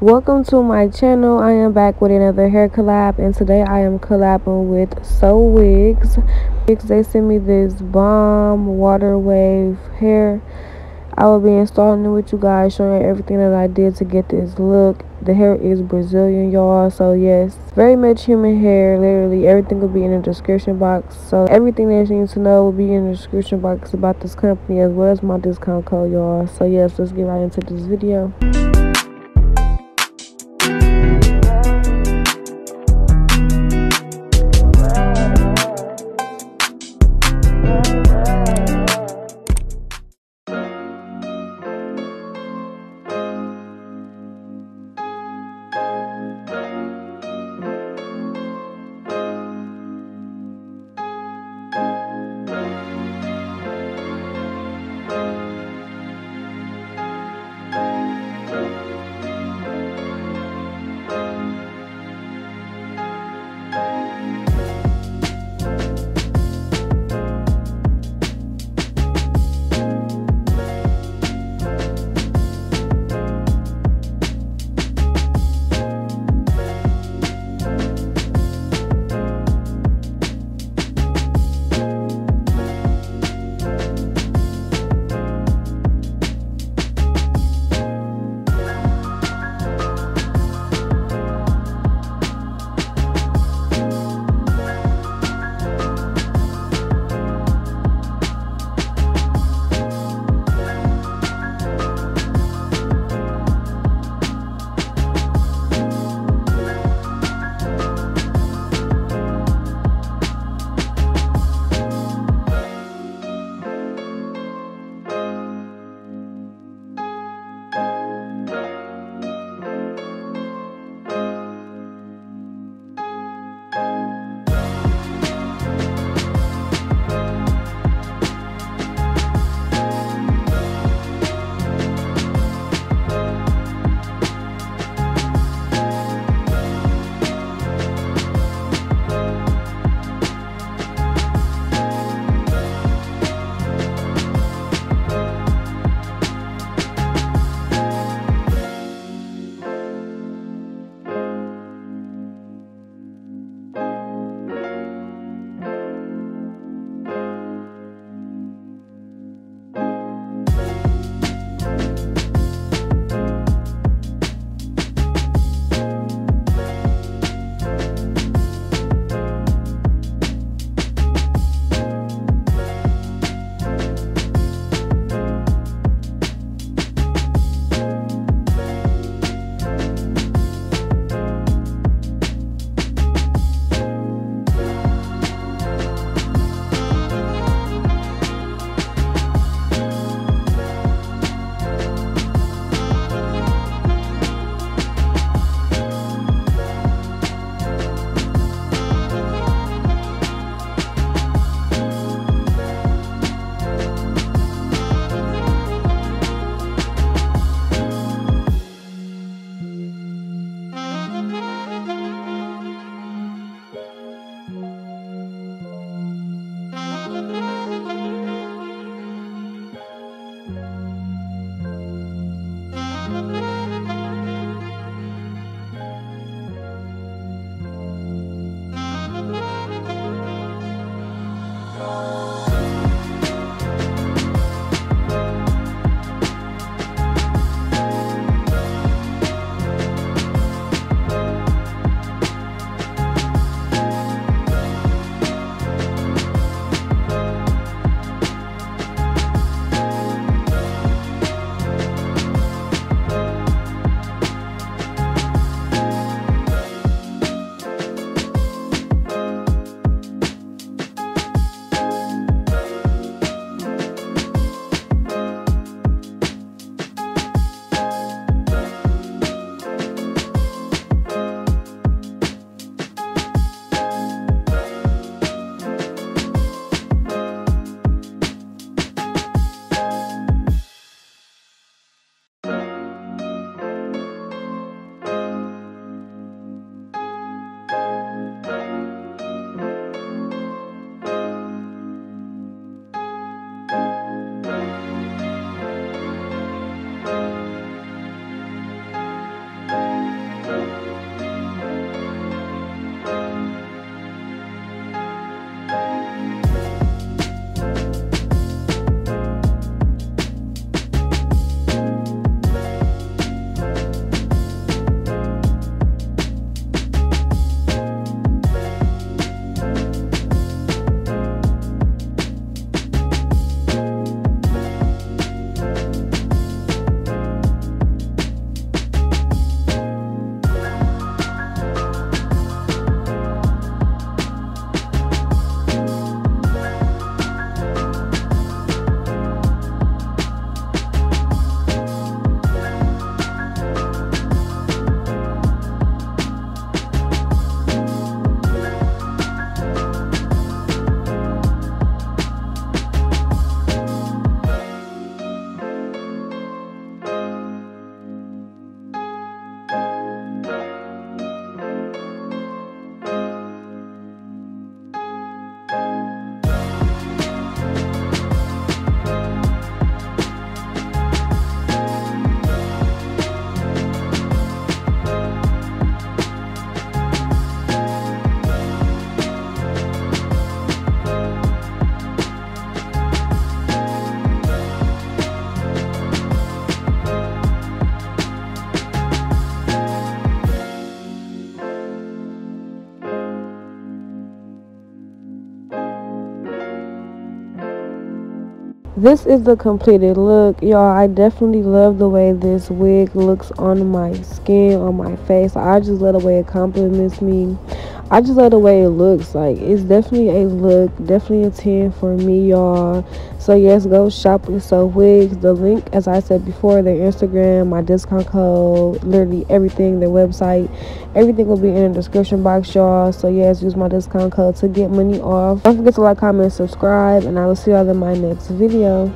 welcome to my channel. I am back with another hair collab and today i am collabing with SoWigs. They sent me this bomb water wave hair. I will be installing it with you guys showing everything that i did to get this look. The hair is brazilian y'all so yes. Very much human hair literally everything will be in the description box. So everything that you need to know will be in the description box about this company as well as my discount code y'all. So yes let's get right into this video This is the completed look y'all. I definitely love the way this wig looks on my skin on my face. I just love the way it compliments me I just love the way it looks. Like it's definitely a look, definitely a 10 for me, y'all. So yes, go shop with SoWigs. The link, as I said before, their Instagram, my discount code, literally everything, their website, everything will be in the description box, y'all. So yes, use my discount code to get money off. Don't forget to like, comment, subscribe, and I will see y'all in my next video.